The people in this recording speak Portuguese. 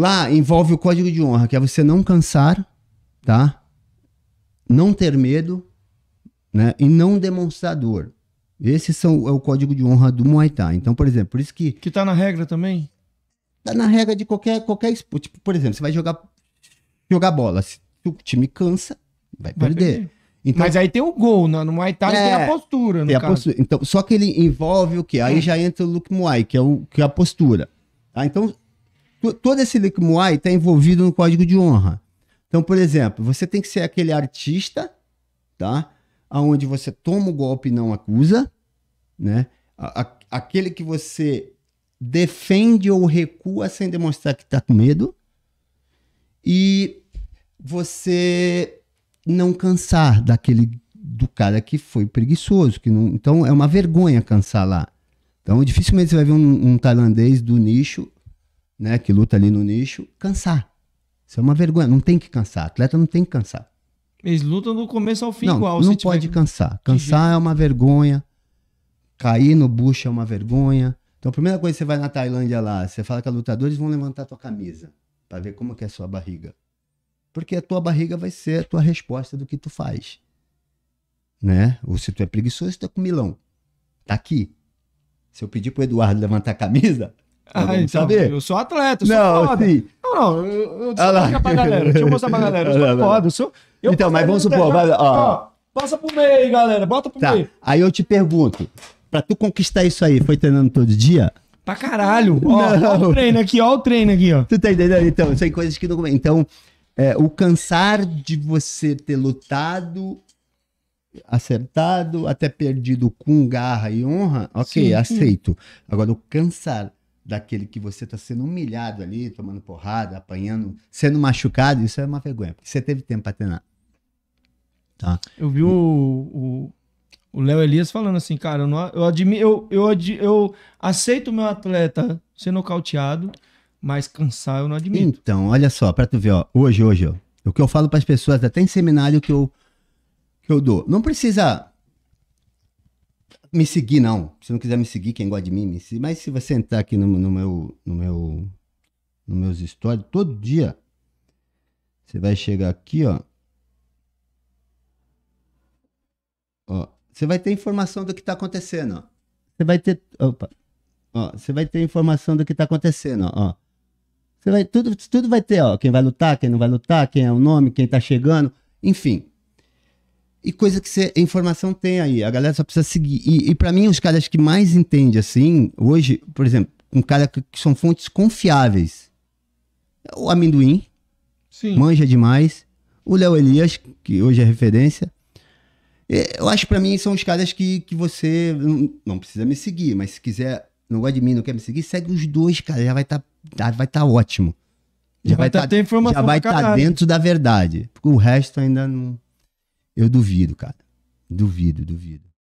Lá envolve o código de honra, que é você não cansar, tá? Não ter medo, né? E não demonstrar dor. Esse são, é o código de honra do Muay Thai. Então, por exemplo, por isso que. Que tá na regra também? Tá na regra de qualquer, qualquer esporte. Tipo, por exemplo, você vai jogar, jogar bola. Se o time cansa, vai, Vai perder. perder. Então, Mas aí tem o gol, né? no Muay Thai É, tem a postura, no tem a postura. Então, só que ele envolve o quê? Aí já entra o look muay, que é, o, que é a postura. Tá? Então, todo esse look muay está envolvido no código de honra. Então, por exemplo, você tem que ser aquele artista, tá? Aonde você toma o golpe e não acusa, né? A- a- aquele que você defende ou recua sem demonstrar que está com medo. E você não cansar daquele do cara que foi preguiçoso, que não, então é uma vergonha cansar lá. Então dificilmente você vai ver um, um tailandês do nicho, né, que luta ali no nicho, cansar. Isso é uma vergonha, não tem que cansar. Atleta não tem que cansar. Eles lutam do começo ao fim não, igual. não se tiver- pode cansar. Cansar é uma vergonha. Cair no bucho é uma vergonha. Então a primeira coisa que você vai na Tailândia lá, você fala que os lutadores vão levantar a tua camisa para ver como que é a sua barriga. Porque a tua barriga vai ser a tua resposta do que tu faz. Né? Ou se tu é preguiçoso, tu é com milão. Tá aqui. Se eu pedir pro Eduardo levantar a camisa, Ah, então, saber. eu sou atleta, eu sou Não, foda. sim. Não, não, eu, eu, eu lá. pra galera. Deixa eu mostrar pra galera. Eu sou lá. foda, eu sou. eu Então, mas vamos supor, vai- ó. Passa pro meio aí, galera. Bota pro Tá. meio. Aí eu te pergunto, pra tu conquistar isso aí, foi treinando todo dia? Pra caralho. Ó, ó Não. o treino aqui, ó o treino aqui, ó. Tu tá entendendo? Então, são coisas que não. Então, é, o cansar de você ter lutado, acertado, até perdido com garra e honra, ok, Sim. aceito. Agora, o cansar daquele que você tá sendo humilhado ali, tomando porrada, apanhando, sendo machucado, isso é uma vergonha. Porque você teve tempo pra treinar. Tá? Eu vi o, Léo Elias falando assim, cara, eu, não, eu, admi, eu, eu, eu aceito o meu atleta ser nocauteado, mas cansar eu não admito. Então, olha só, pra tu ver, ó, hoje, hoje, ó, o que eu falo pras pessoas, até em seminário que eu, que eu dou, não precisa me seguir, não. Se não quiser me seguir, quem gosta de mim, me siga. Mas se você entrar aqui no, no meu, no meu, nos meus stories, todo dia, você vai chegar aqui, ó. Ó, você vai ter informação do que tá acontecendo, ó. Você vai ter, opa, ó, você vai ter informação do que tá acontecendo, ó. Você vai, tudo, tudo vai ter, ó. Quem vai lutar, quem não vai lutar, quem é o nome, quem tá chegando, enfim. E coisa que você, informação tem aí, a galera só precisa seguir. E, e para mim, os caras que mais entendem assim, hoje, por exemplo, um cara que, que são fontes confiáveis. O amendoim, Sim. manja demais. O Léo Elias, que hoje é referência. É, Eu acho que pra mim são os caras que, que você não, não precisa me seguir, mas se quiser, não gosta de mim, não quer me seguir, segue os dois, cara, já vai estar vai tá ótimo. Já vai tá- tá- ter informação já vai pra estar caralho. dentro da verdade. Porque o resto ainda não. Eu duvido, cara. Duvido, duvido.